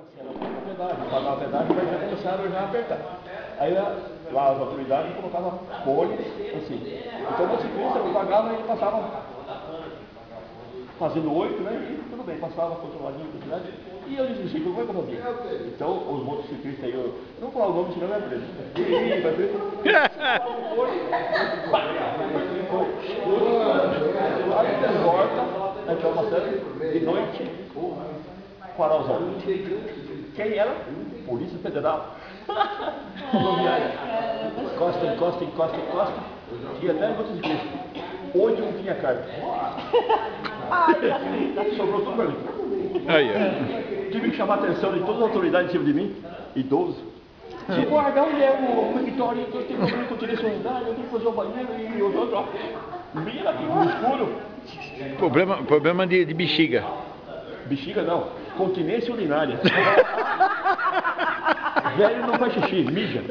parcela para pedágio, pagava pedágio, mas já começaram já a apertar. Aí lá as autoridades colocavam folhas, assim. Então o motociclista eu pagava e ele passava fazendo oito, né? E tudo bem, passava controladinho a velocidade. E eu disse assim, como é que eu? Então os motociclistas aí, eu não vou falar o nome, senão vai preso. E vai preso. Aí desborda, aí uma série de noite, farolzão. Quem era? Polícia Federal. Rodoviária. Encosta, encosta, encosta, encosta. Tinha até motociclista. Hoje não tinha carta. Sobrou tudo pra mim. Tive que chamar a atenção de todas as autoridades em cima de mim, idoso. Se guardar onde é o mictório, eu tenho problema com direcionalidade, eu tenho que fazer o banheiro e os outros, ó. Mira aqui no escuro. Problema, problema de, de bexiga. Bexiga não, continência urinária. Velho não faz xixi, mija.